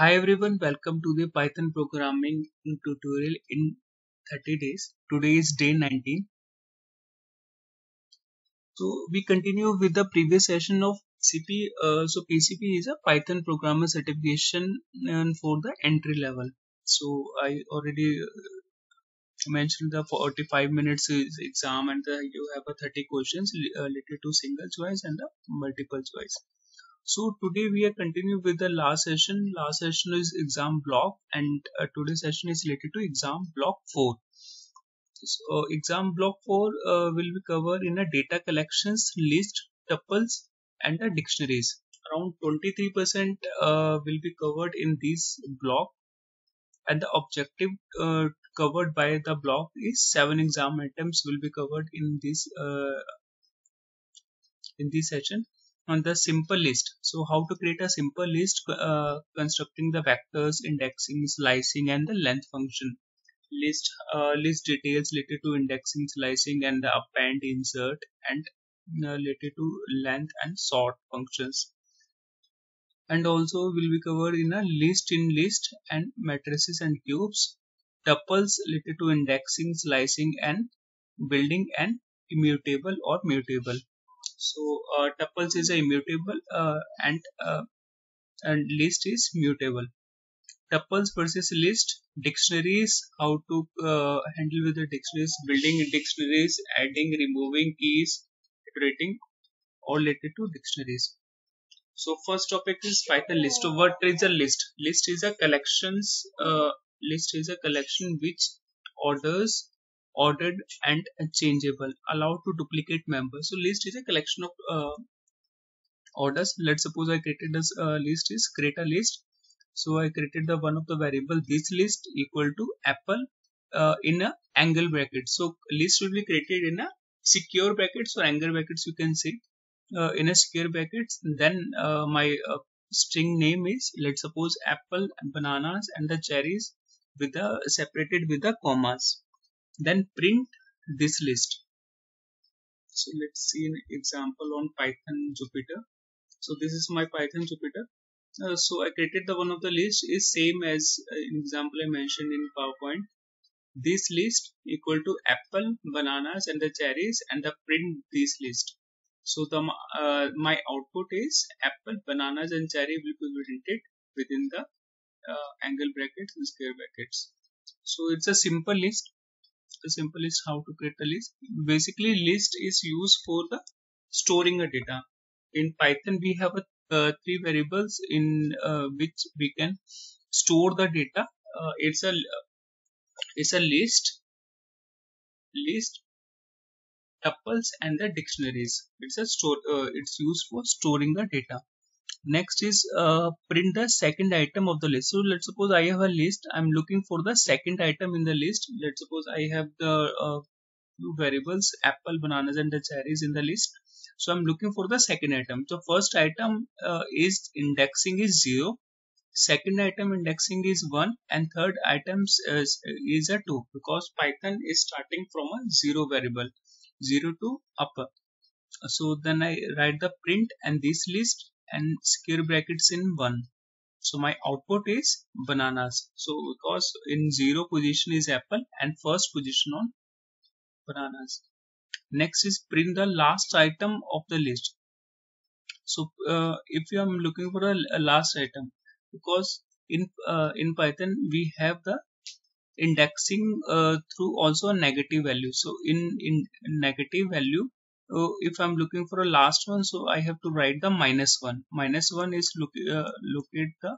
Hi everyone, welcome to the Python programming tutorial in 30 days. Today is day 19. So we continue with the previous session of PCP. Uh, so PCP is a Python programmer certification and for the entry level. So I already uh, mentioned the 45 minutes exam and the, you have a 30 questions uh, related to single choice and the multiple choice. So today we are continuing with the last session. Last session is exam block and uh, today's session is related to exam block 4. So exam block 4 uh, will be covered in a data collections, list, tuples and dictionaries. Around 23% uh, will be covered in this block and the objective uh, covered by the block is 7 exam items will be covered in this uh, in this session on the simple list. So how to create a simple list uh, constructing the vectors, indexing, slicing and the length function. List uh, list details related to indexing, slicing and the append, insert and uh, related to length and sort functions. And also will be covered in a list in list and matrices and cubes, tuples related to indexing, slicing and building and immutable or mutable so uh, tuples is immutable uh, and uh, and list is mutable. Tuples versus list dictionaries how to uh, handle with the dictionaries building dictionaries adding removing keys iterating all related to dictionaries. So first topic is python list. What is a list? List is a collections uh, list is a collection which orders ordered and changeable allowed to duplicate members. So list is a collection of uh, orders. Let's suppose i created this uh, list is create a list. So i created the one of the variable this list equal to apple uh, in a angle bracket. So list will be created in a secure brackets or angle brackets you can say uh, in a secure brackets then uh, my uh, string name is let's suppose apple bananas and the cherries with the separated with the commas then print this list. So let's see an example on python jupyter. So this is my python jupyter. Uh, so i created the one of the list is same as uh, example i mentioned in powerpoint. This list equal to apple bananas and the cherries and the print this list. So the uh, my output is apple bananas and cherry will be printed within the uh, angle brackets and square brackets. So it's a simple list the simple is how to create a list. Basically list is used for the storing a data. In python we have a, uh, three variables in uh, which we can store the data. Uh, it's a it's a list list tuples and the dictionaries. It's a store uh, it's used for storing the data next is uh, print the second item of the list. So let's suppose i have a list. I'm looking for the second item in the list. Let's suppose i have the uh, two variables apple bananas and the cherries in the list. So i'm looking for the second item. So first item uh, is indexing is 0 second item indexing is 1 and third items is, is a 2 because python is starting from a 0 variable. 0 to upper. So then i write the print and this list and square brackets in 1 so my output is bananas. So because in zero position is apple and first position on bananas. Next is print the last item of the list. So uh, if you are looking for a, a, last item because in uh, in python we have the indexing uh, through also a negative value. So in in negative value if I'm looking for a last one so I have to write the minus 1 minus 1 is look, uh, locate the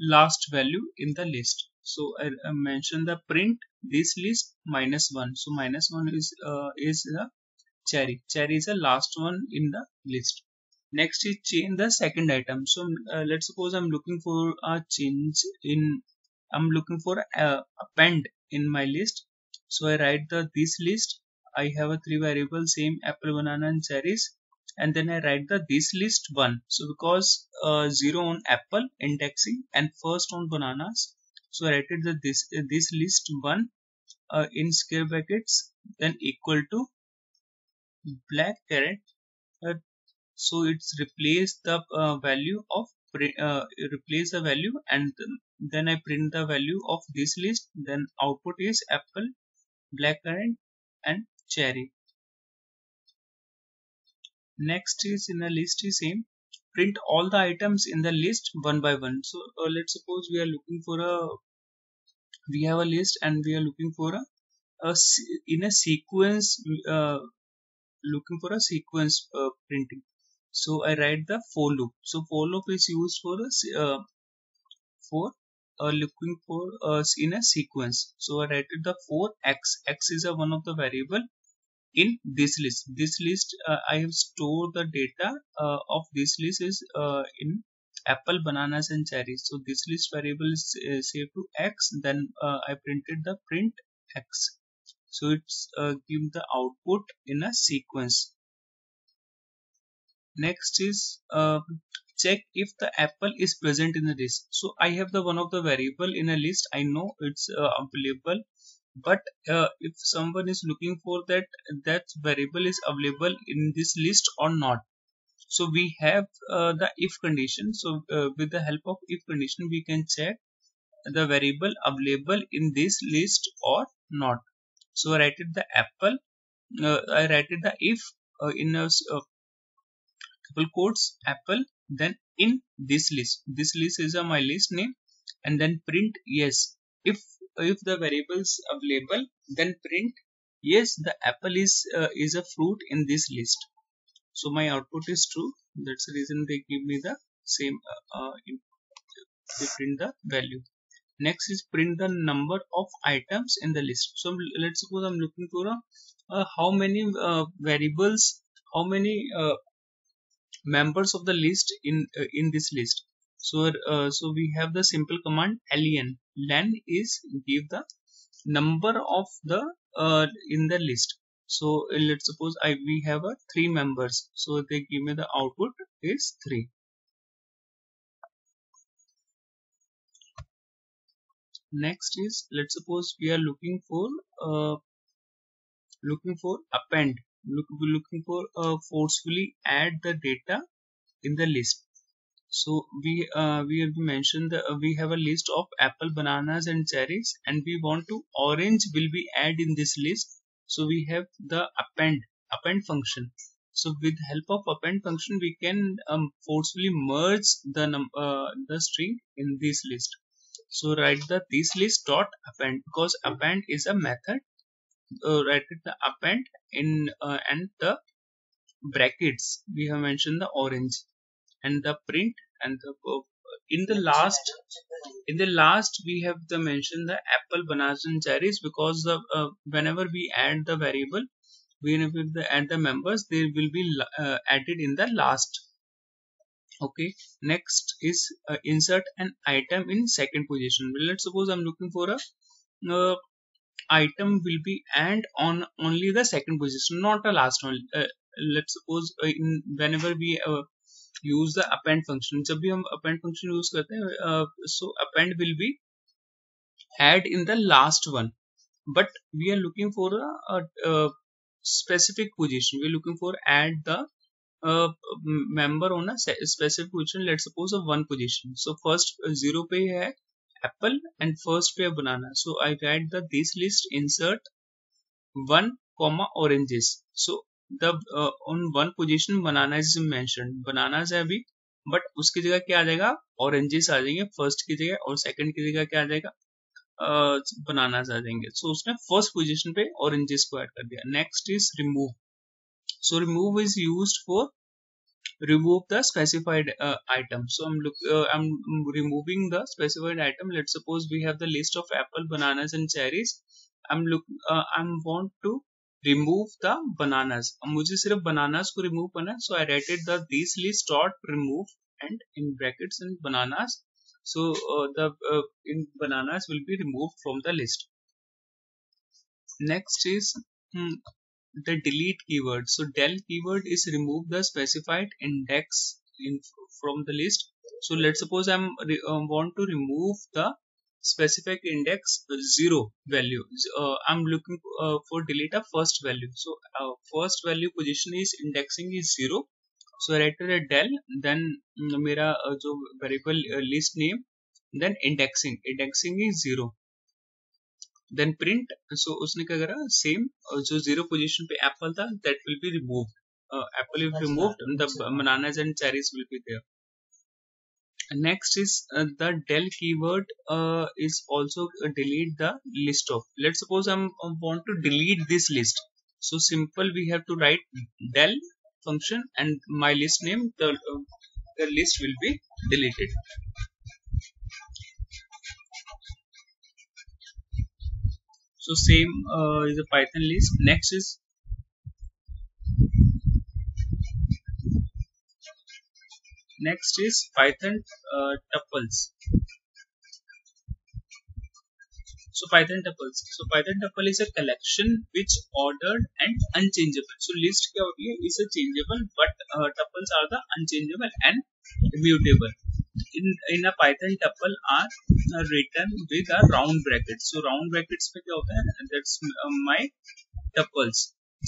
last value in the list. So I, I mentioned the print this list minus 1 so minus 1 is uh, is the cherry. Cherry is the last one in the list. Next is change the second item. So uh, let's suppose i'm looking for a change in i'm looking for a append in my list. So i write the this list I have a three variable same apple banana and cherries. And then I write the this list one. So because uh, zero on apple indexing and first on bananas. So I write the this uh, this list one uh, in square brackets then equal to black carrot. uh, so it's replace the uh, value of uh, replace the value and then I print the value of this list. Then output is apple blackcurrant and cherry. Next is in the list is same. Print all the items in the list one by one. So uh, let's suppose we are looking for a we have a list and we are looking for a, a in a sequence uh, looking for a sequence uh, printing. So I write the for loop. So for loop is used for a uh, for uh, looking for uh, in a sequence. So I write the for x. X is a one of the variable in this list. This list uh, I have stored the data uh, of this list is uh, in apple bananas and cherries so this list variable is uh, saved to x then uh, I printed the print x. So it's give the output in a sequence next is uh, check if the apple is present in the list so I have the one of the variable in a list. I know it's uh, available but uh, if someone is looking for that that variable is available in this list or not. So we have uh, the if condition. So uh, with the help of if condition we can check the variable available in this list or not. So i write it the apple uh, i write it the if uh, in a uh, quotes apple then in this list. This list is my list name. And then print yes. If if the variables available then print yes the apple is uh, is a fruit in this list. So my output is true. That's the reason they give me the same uh, uh, they print the value. Next is print the number of items in the list. So let's suppose i'm looking for a, uh, how many uh, variables how many uh, members of the list in uh, in this list. So uh, so we have the simple command len len is give the number of the uh, in the list. So uh, let's suppose i we have a three members. So they give me the output is three. Next is let's suppose we are looking for uh, looking for append look looking for uh, forcefully add the data in the list. So we uh, we have mentioned that uh, we have a list of apple bananas and cherries and we want to orange will be add in this list. So we have the append append function. So with help of append function we can um, forcefully merge the uh, the string in this list. So write the this list dot append because append is a method uh, write the append in uh, and the brackets. We have mentioned the orange and the print and the in the last in the last we have the mention the apple bananas and cherries because the uh, whenever we add the variable whenever we add the members they will be uh, added in the last. Okay. Next is uh, insert an item in second position. Let's suppose i'm looking for a uh, item will be and on only the second position not the last one uh, let's suppose uh, in whenever we use the append function जब भी हम append function use करते हैं uh, so append will be add in the last one but we are looking for a, a, a specific position we are looking for add the uh, member on a specific position let's suppose a one position so first uh, zero पे है apple and first है banana so I write the this list insert one comma oranges so the uh, on one position banana is mentioned bananas है अभी उसकी जगह क्या आ जाएगा oranges आ जाएँगे फ़र्स्ट की जगह और सेकंड की जगह क्या आ जाएगा बनानास uh, आ जाएँगे सो so, उसने फ़र्स्ट पोजीशन पे ऑरेंजेस को ऐड कर दिया next is remove so remove is used for remove the specified uh, item so i'm look uh, i'm removing the specified item let's suppose we have the list of apple bananas and cherries i'm look uh, i'm want to remove the bananas अब मुझे सिर्फ bananas को remove करना है so I rated the this list dot remove and in brackets and bananas so uh, the uh, in bananas will be removed from the list next is hmm, the delete keyword so del keyword is remove the specified index in from the list so let's suppose i'm uh, want to remove the specific index zero value uh, i'm looking uh, for delete a first value so uh, first value position is indexing is zero so I write a del then mm, मेरा uh, जो variable uh, list name then indexing indexing is zero then print so उसने क्या करा same uh, जो zero position पे apple था that will be removed uh, apple is removed the bananas and cherries will be there next is uh, the del keyword uh, is also uh, delete the list of let's suppose I'm, i want to delete this list so simple we have to write del function and my list name the, uh, the list will be deleted So same uh, is a python list. Next is next is python uh, tuples. So python tuples. So python tuple is a collection which ordered and unchangeable. So list kya is a changeable but uh, tuples are the unchangeable and immutable in in a python tuple are uh, written with a round bracket. So round brackets mein kya hota hai? That's uh, my tuples.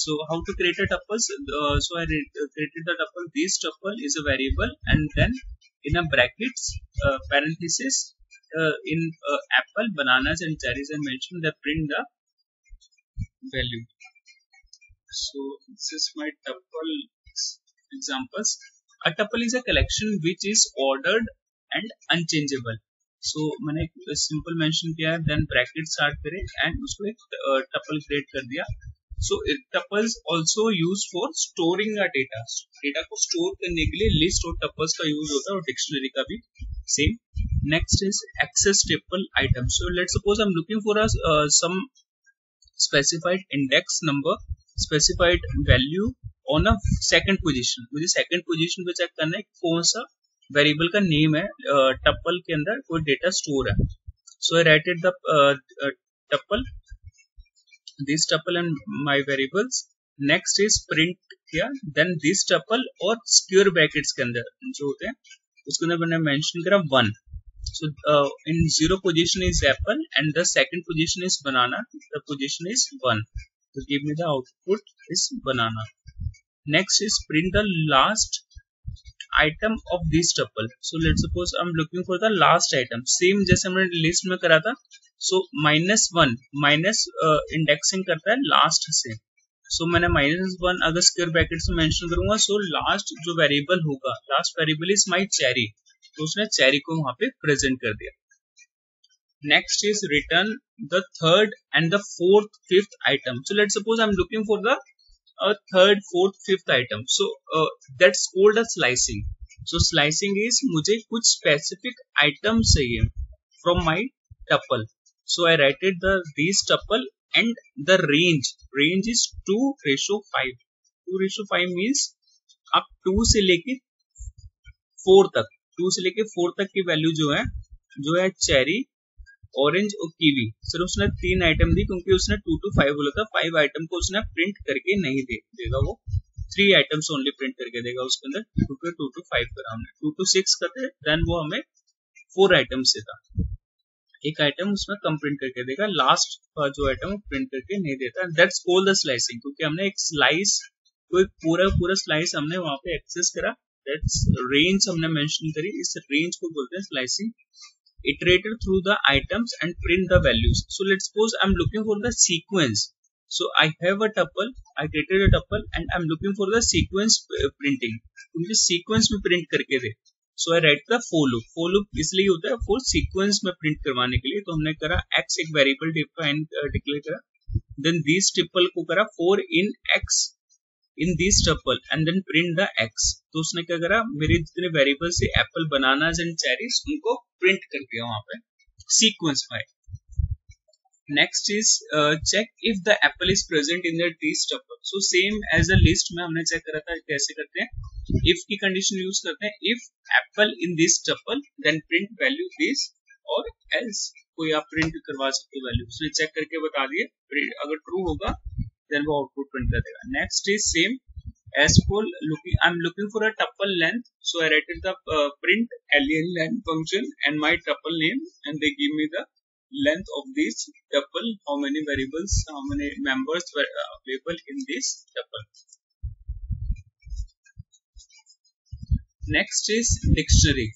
So how to create a tuples uh, so i created the tuple. This tuple is a variable and then in a brackets uh, parenthesis uh, in uh, apple bananas and cherries i mentioned that print the value. So this is my tuple examples a tuple is a collection, which is ordered and unchangeable. So, मैंने एक simple mention किया है then bracket start करें and उसको एक tuple create कर दिया। So tuples also use for storing data data को स्टोर करने के लिए लिस्ट और टपल्स का यूज़ होता है और डिक्शनरी का भी same next is access table item so let suppose I am looking for some specified index number, specified value on a second position मुझे सेकंड पोजीशन पे चेक करना है कौन सा वेरिएबल का नेम है टप्पल के अंदर कोई डेटा स्टोर है। So I write the tuple this tuple and my variables next is print किया देन दिस टप्पल और स्क्योर ब्रैकेट्स के अंदर जो होते हैं, उसके अंदर मैंने मेंशन करा one so in zero position is apple and the second position is banana the position is one तो give me the output is banana next is print the last item of this tuple. So let's suppose i'm looking for the last item. Same जैसे हमने list में करा था so minus one minus indexing करता है last से. So so, मैंने minus one अगर स्क्र ब्रैकेट में मेंशन करूँगा सो so, लास्ट जो वेरिएबल होगा last variable is my cherry तो उसने चेरी को वहाँ पे प्रेजेंट कर दिया. Next is return the third and the fourth fifth item so let suppose I am looking a third, fourth, fifth item. So uh, that's called a slicing. So slicing is मुझे कुछ specific item चाहिए from my tuple. So I write it the this tuple and the range. Range is two ratio five. Two ratio five means आप two से लेके four तक to से लेके four तक की value जो है जो है cherry ऑरेंज और कीवी सर, उसने तीन आइटम दी क्योंकि उसने टू टू फाइव बोला था। फाइव आइटम को उसने प्रिंट करके नहीं दे, देगा वो। थ्री आइटम्स ओनली प्रिंट करके देगा उसके अंदर। क्योंकि टू टू फाइव करा हमने। टू टू सिक्स करते देन वो हमें फोर आइटम से था एक आइटम उसमें कम प्रिंट करके देगा। लास्ट का जो आइटम प्रिंट करके नहीं देता। दैट्स कॉल द स्लाइसिंग क्योंकि हमने एक स्लाइस कोई पूरा पूरा स्लाइस हमने वहाँ पे एक्सेस करा। दैट्स रेंज हमने मेंशन करी। इस रेंज को बोलते हैं slicing iterated through the items and print the values so let's suppose i'm looking for the sequence so i have a tuple i created a tuple and i'm looking for the sequence printing मुझे sequence में print करके दे सो I write the four look four look इसलिए होता है four sequence में print करवाने के लिए तो हमने करा एक्स एक वेरिएबल डिफाइन डिक्लेयर करा देन दिस ट्रिपल को करा four in x in this triple and then print the x तो उसने क्या करा? मेरे जितने वेरिएबल से एप्पल बनानाज एंड चेरीज उनको प्रिंट कर दिया वहाँ पे. सीक्वेंस में next is check if the apple is present in this triple so same as a list में हमने चेक करा था, कैसे करते हैं? इफ़ की कंडीशन यूज़ करते हैं. If apple in this tuple then print value this और एल्स कोई आप प्रिंट करवा सकते वैल्यू उसने चेक करके बता दिए अगर ट्रू होगा देन वो आउटपुट प्रिंट कर देगा next is same as for looking i'm looking for a tuple length so i write the uh, print len length function and my tuple name and they give me the length of this tuple how many variables how many members were available in this tuple next is dictionary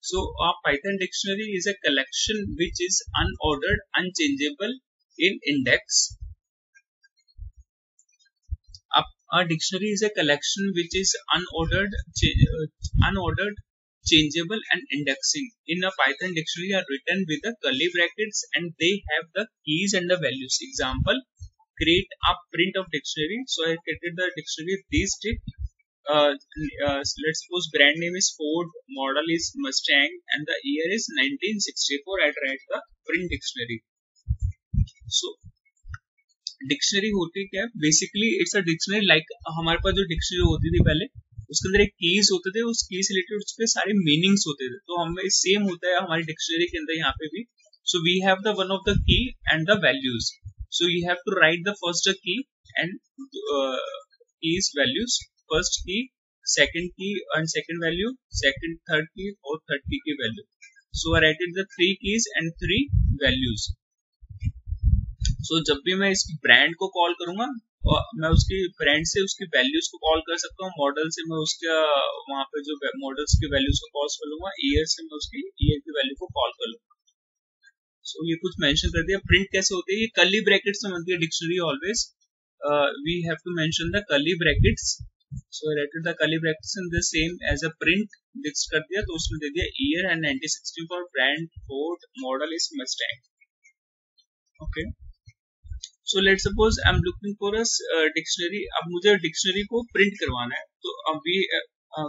so a python dictionary is a collection which is unordered unchangeable in index a, dictionary is a collection which is unordered cha uh, unordered changeable and indexing. In a python dictionary are written with the curly brackets and they have the keys and the values. Example create a print of dictionary. So i created the dictionary this dict uh, uh, let's suppose brand name is ford model is mustang and the year is 1964 i write the print dictionary. So dictionary होती क्या? है basically it's a dictionary like हमारे पास जो dictionary होती थी पहले, उसके अंदर एक कीज होते थे, उस की से रिलेटेड उसके सारे मीनिंग्स होते थे। तो हमें सेम होता है हमारी डिक्शनरी के अंदर यहाँ पे भी। So we have the one of the key and the values so you have to write the first key and keys values first key second key and second value second third key और third की value. So, I write the three keys and three so जब भी मैं इस brand को call करूँगा मैं उसकी ब्रांड से उसकी वैल्यूज़ को कॉल कर सकता हूँ मॉडल से मैं उसका वहाँ पे जो मॉडल्स की वैल्यूज़ को कॉल कर लूँगा ईयर से मैं उसकी ईयर की वैल्यू को कॉल कर लूँगा। सो so, ये कुछ मेंशन कर दिया। प्रिंट कैसे होती है? ये कली ब्रैकेट्स में बनती है dictionary always we have to mention the curly brackets so I writed the curly brackets in the same as a print dicts कर दिया तो उसमें दे दिया year and 1964 brand Ford model is Mustang okay so let suppose I am looking for a dictionary अब मुझे dictionary को print करवाना है। तो अब we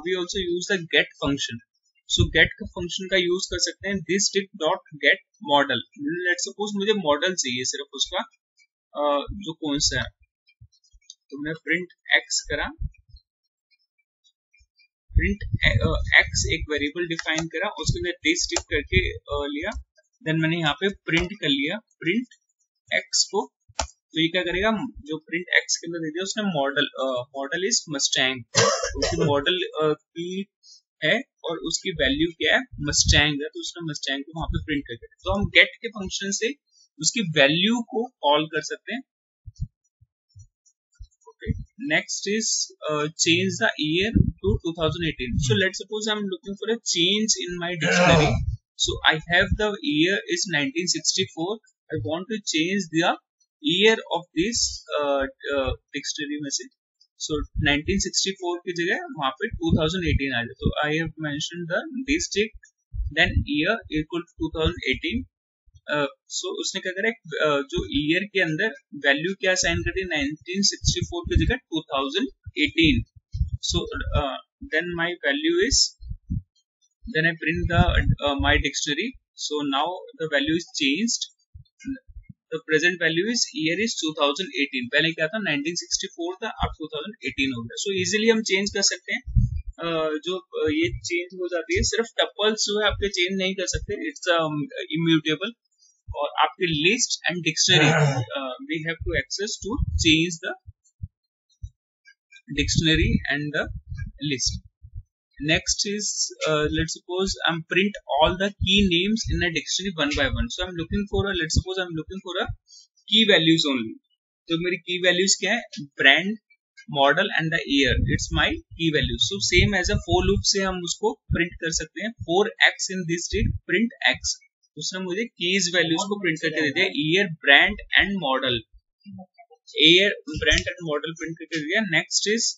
we also use the get function so get का फ़ंक्शन का यूज़ कर सकते हैं। This dict dot get model let suppose मुझे मॉडल चाहिए सिर्फ़ उसका। Uh, जो कौन सा है? तो मैंने प्रिंट एक्स करा। प्रिंट एक्स uh, एक वेरिएबल डिफाइन करा। उसके अंदर दिस टिक करके uh, लिया। देन मैंने यहाँ पे प्रिंट कर लिया। प्रिंट एक्स को तो ये क्या करेगा जो प्रिंट एक्स के अंदर दे दिया उसने मॉडल मॉडल इज़ मस्टैंग उसकी मॉडल की है और उसकी वैल्यू क्या है? मस्टैंग है तो उसने मस्टैंग को वहाँ पे प्रिंट करके तो हम गेट के फ़ंक्शन से उसकी वैल्यू को कॉल कर सकते हैं। Next is uh, change the year to 2018 so let's suppose i'm looking for a change in my dictionary. So i have the year is 1964 I want to change the this uh, uh, dictionary में से so 1964 की जगह वहाँ पे 2018 आ जाए तो I have mention the this date then year equal to 2018 सो उसने क्या करा uh, जो ईयर के अंदर वैल्यू क्या साइन कर? दी 1964 की जगह 2018 so then my value is then I print the uh, my so now the value is is the present value is year is 2018 पहले क्या था? 1964 था अब 2018 हो गया। सो इजिली इजीली हम चेंज कर सकते हैं। Uh, जो ये चेंज हो जाती है सिर्फ़ टप्पल्स जो है आपके चेंज नहीं कर सकते। इट्स इम्यूटेबल um, और आपके list and dictionary we have to access to change the dictionary and the list next is uh, let's suppose i'm print all the key names in a dictionary one by one. So i'm looking for a let's suppose i'm looking for a key values only. तो मेरी की values क्या है? Brand model and the year it's my key values so same as a for loop से हम उसको print कर सकते हैं. फोर एक्स इन दिस डेट प्रिंट एक्स उसने मुझे कीज वैल्यूज़ को प्रिंट करके दे दिया. Year brand and model year brand and model print करके दिया. Next is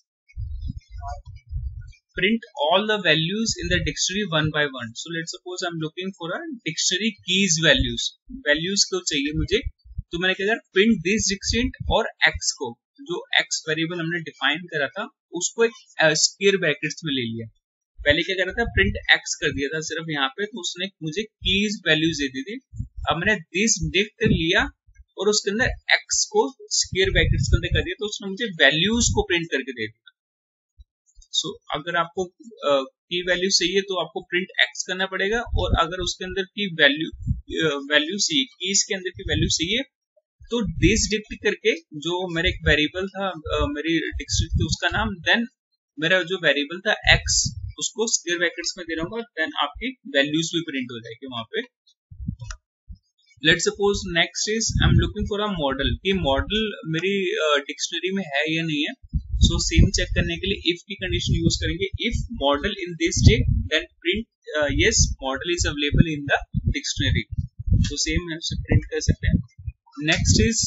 print all the values in the dictionary one by one. So, let's suppose I'm looking for a dictionary keys values. Values को चाहिए मुझे? तो मैंने करा print this dictionary और x को. जो x वेरिएबल हमने डिफाइन करा था, उसको एक स्क्वायर ब्रैकेट्स में ले लिया। पहले क्या करा था? प्रिंट x कर दिया था सिर्फ़ यहाँ पे तो उसने मुझे कीज वैल्यूज़ दे दी थी। अब मैंने दिस डिक्ट लिया और उसके अंदर x को स्क्वायर ब्रैकेट्स के अंदर कर दिया तो उसने मुझे वैल्यूज़ को प्रिंट करके दे दिया। सो so, अगर आपको की वैल्यू चाहिए तो आपको प्रिंट एक्स करना पड़ेगा और अगर उसके अंदर की वैल्यू वैल्यू चाहिए कीज के अंदर की वैल्यू चाहिए तो दिस डिक्ट करके जो मेरा एक वेरिएबल था uh, मेरी डिक्शनरी थी उसका नाम देन मेरा जो वेरिएबल था एक्स उसको स्क्वायर ब्रैकेट्स में दे रहूँगा देन आपकी वैल्यूज़ भी प्रिंट हो जाएगी वहाँ पे। Let suppose next is I am looking for a model कि मॉडल मेरी डिक्शनरी uh, में है या नहीं है? सो सेम चेक करने के लिए इफ़ की कंडीशन यूज़ करेंगे. If model in this state then print yes model is available in the dictionary तो सेम है उसे प्रिंट कर सकते हैं. Next is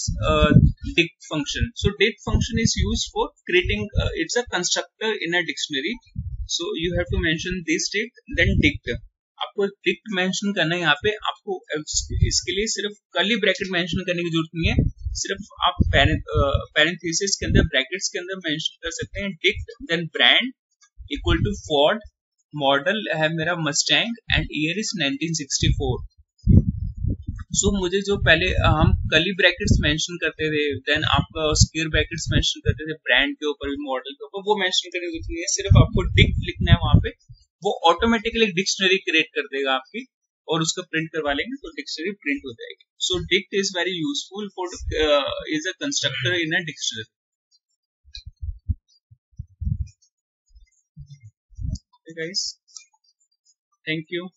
dict function. So dict function is used for creating uh, it's a constructor in a dictionary. So you have to mention then dict आपको dict mention करना है यहाँ पे. आपको इसके लिए सिर्फ़ कर्ली ब्रैकेट मेंशन करने की ज़रूरत नहीं है. सिर्फ़ आप पैरेंथेसिस के अंदर ब्रैकेट्स के अंदर मेंशन कर सकते हैं dict then brand equal to Ford model है मेरा Mustang and year is 1964 so so, मुझे जो पहले हम कली ब्रैकेट्स मेंशन करते थे देन आपका स्क्वेयर ब्रैकेट्स मेंशन करते थे ब्रांड के ऊपर मॉडल के ऊपर वो मेंशन करने की ज़रूरत नहीं है सिर्फ़ आपको डिक्ट लिखना है वहाँ पे वो ऑटोमेटिकली डिक्शनरी क्रिएट कर देगा आपकी। और उसका प्रिंट करवा लेंगे तो डिक्शनरी प्रिंट हो जाएगी। So dict is very useful for is a constructor in a dictionary guys. Thank you.